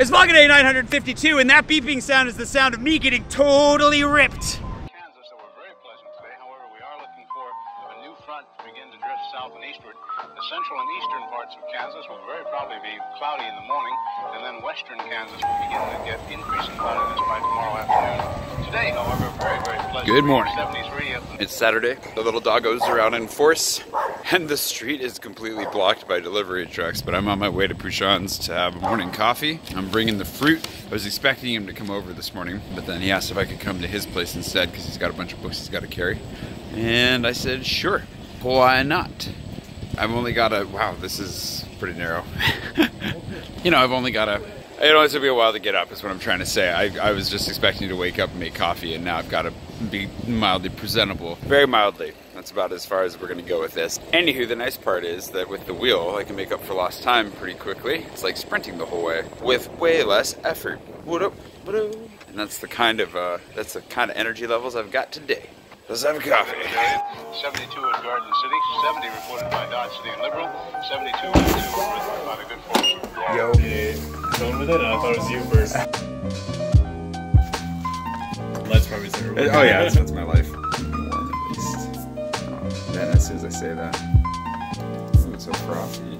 It's Vlogger Day 952, and that beeping sound is the sound of me getting totally ripped. Parts of Kansas will very probably be cloudy in the morning, and then western Kansas will begin to get increasing cloudiness by tomorrow afternoon. Today, however, very, very pleasant. Good morning. 73 at It's Saturday. The little doggos are out in force, and the street is completely blocked by delivery trucks. But I'm on my way to Pouchon's to have a morning coffee. I'm bringing the fruit. I was expecting him to come over this morning, but then he asked if I could come to his place instead because he's got a bunch of books he's got to carry. And I said, sure. Why not? I've only got a. Wow, this is pretty narrow. you know, I've only got a. It always took me a while to get up, is what I'm trying to say. I, I was just expecting to wake up and make coffee, and now I've got to be mildly presentable. Very mildly. That's about as far as we're going to go with this. Anywho, the nice part is that with the wheel, I can make up for lost time pretty quickly. It's like sprinting the whole way with way less effort. What up? And that's the kind of uh, that's the kind of energy levels I've got today. Let's have a coffee. 72 at Garden City, 70 reported by Dodge City and Liberal, 72 and 2 reported by the good folks. Yo. Going with it? I thought it was you first. Let's probably say Oh yeah, that's, that's my life. Warm at least. Oh, then as soon as I say that, ooh, it's so frothy.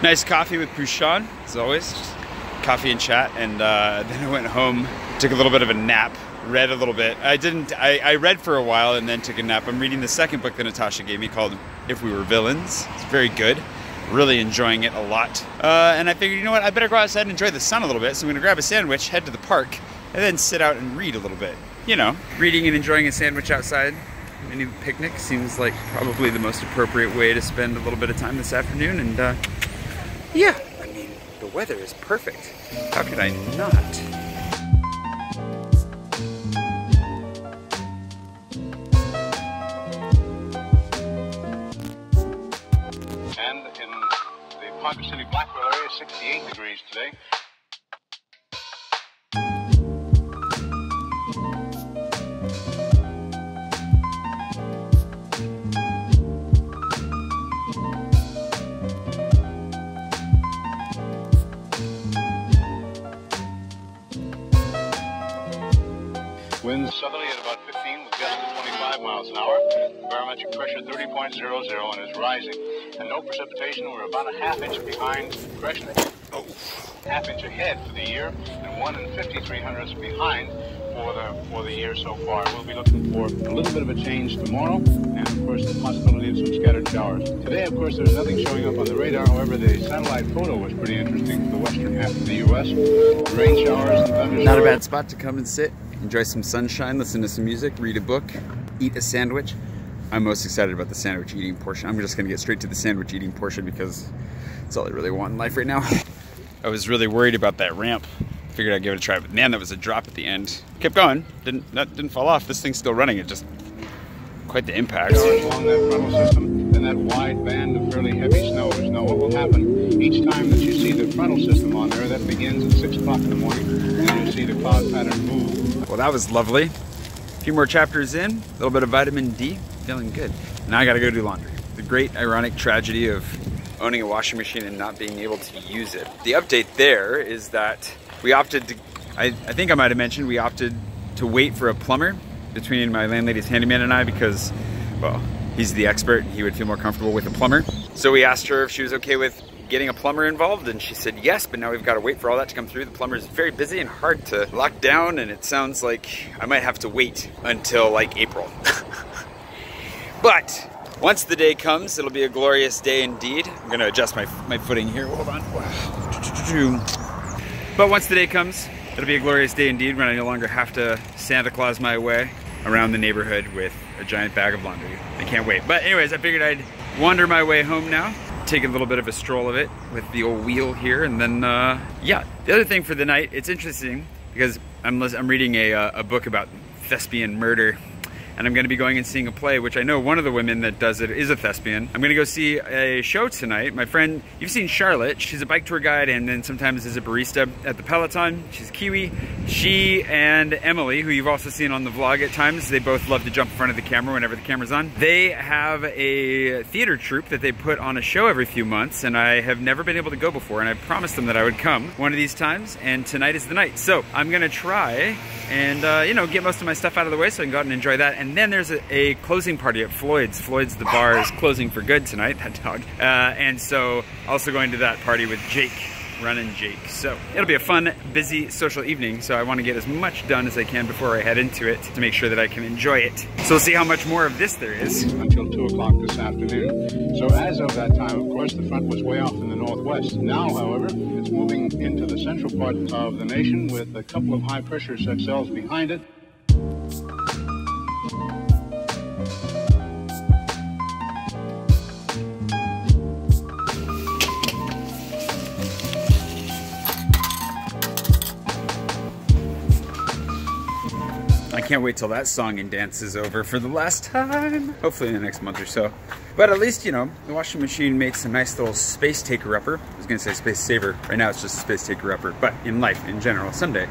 Nice coffee with Pouchon, as always. Just coffee and chat, and uh, then I went home, took a little bit of a nap, read a little bit. I didn't. I, I read for a while and then took a nap. I'm reading the second book that Natasha gave me called "If We Were Villains." It's very good. Really enjoying it a lot. Uh, and I figured, you know what? I better go outside and enjoy the sun a little bit. So I'm gonna grab a sandwich, head to the park, and then sit out and read a little bit. You know, reading and enjoying a sandwich outside. Mini picnic seems like probably the most appropriate way to spend a little bit of time this afternoon. And uh, yeah, I mean, the weather is perfect. How could I not? City Blackwell area, 68 degrees today. Winds southerly at about 15 with gusts of 25 miles an hour. Barometric pressure 30.00 and is rising. And no precipitation. We're about a half inch behind correction. Oh, half inch ahead for the year and one and 53 hundredths behind for the for the year so far. We'll be looking for a little bit of a change tomorrow, and of course the possibility of some scattered showers. Today, of course, there's nothing showing up on the radar. However, the satellite photo was pretty interesting for the western half of the U.S. Rain showers and thunder Not a bad spot to come and sit, enjoy some sunshine, listen to some music, read a book, eat a sandwich. I'm most excited about the sandwich eating portion. I'm just gonna get straight to the sandwich eating portion because it's all I really want in life right now. I was really worried about that ramp. Figured I'd give it a try, but man, that was a drop at the end. Kept going, didn't that didn't fall off. This thing's still running. It just quite the impact. along that frontal system, and that wide band of fairly heavy snows. Now, what will happen each time that you see the frontal system on there, that begins at 6 o'clock in the morning, and you see the cloud pattern move. Well, that was lovely. A few more chapters in, a little bit of vitamin D, feeling good. Now I gotta go do laundry. The great ironic tragedy of owning a washing machine and not being able to use it. The update there is that we opted to, I, I think I might have mentioned, we opted to wait for a plumber between my landlady's handyman and I because, well, he's the expert he would feel more comfortable with a plumber. So we asked her if she was okay with getting a plumber involved and she said yes, but now we've got to wait for all that to come through. The plumber is very busy and hard to lock down and it sounds like I might have to wait until like April. but once the day comes, it'll be a glorious day indeed. I'm gonna adjust my, my footing here, hold on. But once the day comes, it'll be a glorious day indeed when I no longer have to Santa Claus my way around the neighborhood with a giant bag of laundry. I can't wait. But anyways, I figured I'd wander my way home now, take a little bit of a stroll of it with the old wheel here, and then, uh, yeah. The other thing for the night, it's interesting because I'm, I'm reading a, uh, a book about thespian murder, and I'm going to be going and seeing a play, which I know one of the women that does it is a thespian. I'm going to go see a show tonight. My friend, you've seen Charlotte. She's a bike tour guide and then sometimes is a barista at the Peloton. She's Kiwi. She and Emily, who you've also seen on the vlog at times, they both love to jump in front of the camera whenever the camera's on. They have a theater troupe that they put on a show every few months, and I have never been able to go before, and I promised them that I would come one of these times, and tonight is the night. So I'm gonna try and uh, you know get most of my stuff out of the way so I can go out and enjoy that. And then there's a, a closing party at Floyd's. Floyd's the bar is closing for good tonight. That dog. Uh, and so also going to that party with Jake. Running Jake. So it'll be a fun, busy social evening. So I want to get as much done as I can before I head into it to make sure that I can enjoy it. So we'll see how much more of this there is. Until 2 o'clock this afternoon. So as of that time, of course, the front was way off in the northwest. Now, however, it's moving into the central part of the nation with a couple of high-pressure cells behind it. I can't wait till that song and dance is over for the last time. Hopefully in the next month or so. But at least, you know, the washing machine makes a nice little space taker upper. I was gonna say space saver. Right now it's just a space taker upper. But in life, in general, someday,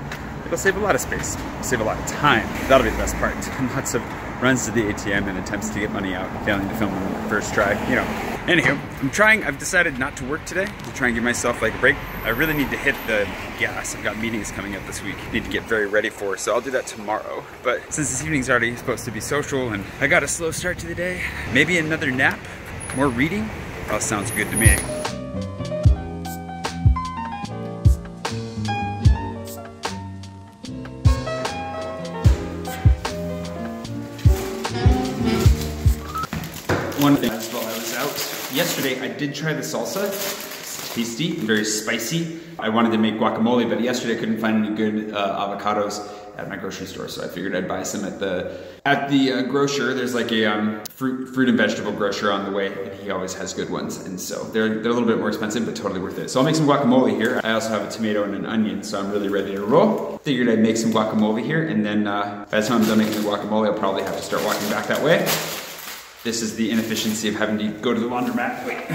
it'll save a lot of space. Save a lot of time. That'll be the best part. Lots of runs to the ATM and attempts to get money out, failing to film the first try. You know. Anywho, I'm trying, I've decided not to work today to try and give myself like a break. I really need to hit the gas. I've got meetings coming up this week. Need to get very ready for, so I'll do that tomorrow. But since this evening's already supposed to be social and I got a slow start to the day, maybe another nap, more reading, all sounds good to me. Yesterday, I did try the salsa. It's tasty, very spicy. I wanted to make guacamole, but yesterday I couldn't find any good uh, avocados at my grocery store, so I figured I'd buy some at the at the uh, grocer. There's like a um, fruit fruit and vegetable grocer on the way, and he always has good ones. And so they're they're a little bit more expensive, but totally worth it. So I'll make some guacamole here. I also have a tomato and an onion, so I'm really ready to roll. Figured I'd make some guacamole here, and then uh, by the time I'm done making the guacamole, I'll probably have to start walking back that way. This is the inefficiency of having to go to the laundromat. Wait.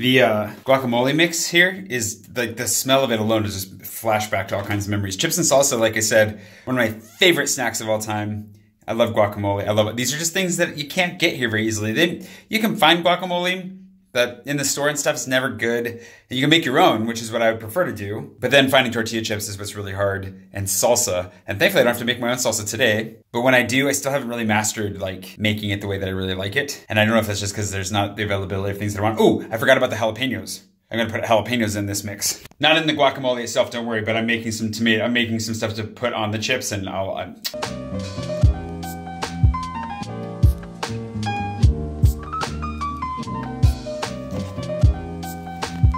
The uh, guacamole mix here is like the smell of it alone is just flashback to all kinds of memories. Chips and salsa, like I said, one of my favorite snacks of all time. I love guacamole. I love it. These are just things that you can't get here very easily. They, you can find guacamole, but in the store and stuff, it's never good. You can make your own, which is what I would prefer to do. But then finding tortilla chips is what's really hard, and salsa. And thankfully, I don't have to make my own salsa today. But when I do, I still haven't really mastered like making it the way that I really like it. And I don't know if that's just because there's not the availability of things that I want. Oh, I forgot about the jalapenos. I'm gonna put jalapenos in this mix. Not in the guacamole itself, don't worry. But I'm making some tomato. I'm making some stuff to put on the chips, and I'll. I'm...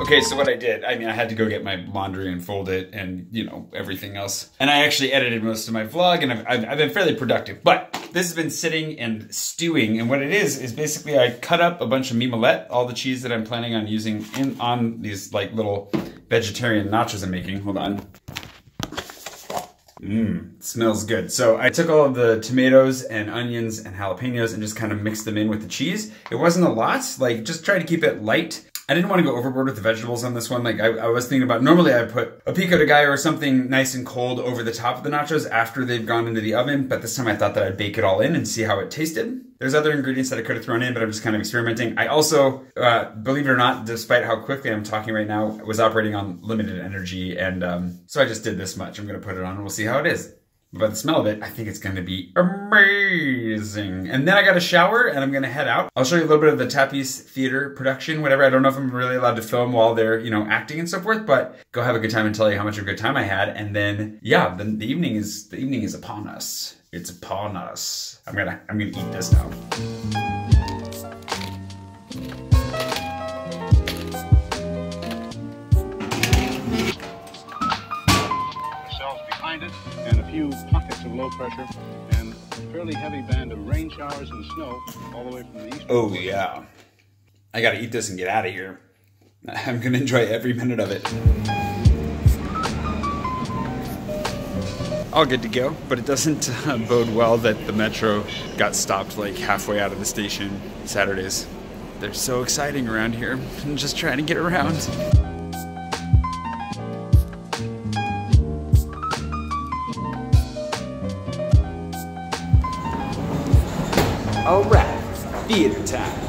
Okay, so what I did, I mean, I had to go get my laundry and fold it and, you know, everything else. And I actually edited most of my vlog and I've, I've, I've, been fairly productive. But this has been sitting and stewing. And what it is, is basically I cut up a bunch of mimolette, all the cheese that I'm planning on using in on these like little vegetarian nachos I'm making. Hold on. Mmm, smells good. So I took all of the tomatoes and onions and jalapenos and just kind of mixed them in with the cheese. It wasn't a lot, like just try to keep it light. I didn't want to go overboard with the vegetables on this one. Like I, I was thinking about, normally I put a pico de gallo or something nice and cold over the top of the nachos after they've gone into the oven. But this time I thought that I'd bake it all in and see how it tasted. There's other ingredients that I could have thrown in, but I'm just kind of experimenting. I also, uh, believe it or not, despite how quickly I'm talking right now, was operating on limited energy. And um, so I just did this much. I'm going to put it on and we'll see how it is. By the smell of it, I think it's going to be amazing. And then I got a shower and I'm going to head out. I'll show you a little bit of the Tappies theater production, whatever. I don't know if I'm really allowed to film while they're, you know, acting and so forth, but go have a good time and tell you how much of a good time I had. And then, yeah, the, the evening is, the evening is upon us. It's upon us. I'm to, I'm to eat this now. Few pockets of low pressure, and a fairly heavy band of rain showers and snow all the way from the east. Oh, yeah. I got to eat this and get out of here. I'm going to enjoy every minute of it. all good to go, but it doesn't uh, bode well that the metro got stopped like halfway out of the station Saturdays. They're so exciting around here. I'm just trying to get around. All right, theater time.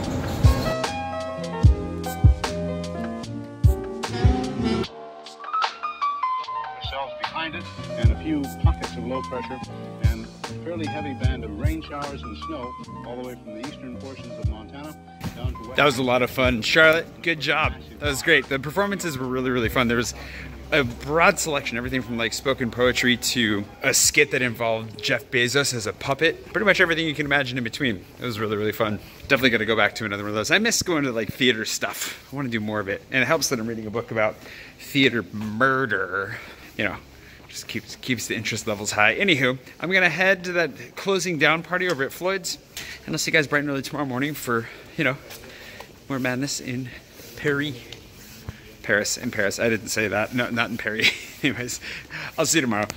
cells behind it, and a few pockets of low pressure, and a fairly heavy band of rain showers and snow all the way from the eastern portions of Montana down to west. That was a lot of fun. Charlotte, good job. That was great. The performances were really, really fun. There was a broad selection, everything from like spoken poetry to a skit that involved Jeff Bezos as a puppet. Pretty much everything you can imagine in between. It was really, really fun. Definitely to go back to another one of those. I miss going to like theater stuff. I want to do more of it. And it helps that I'm reading a book about theater murder. You know, just keeps keeps the interest levels high. Anywho, I'm gonna head to that closing down party over at Floyd's, and I'll see you guys bright and early tomorrow morning for you know more madness in Paris. Paris in Paris. I didn't say that. No, not in Paris. Anyways, I'll see you tomorrow.